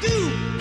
do?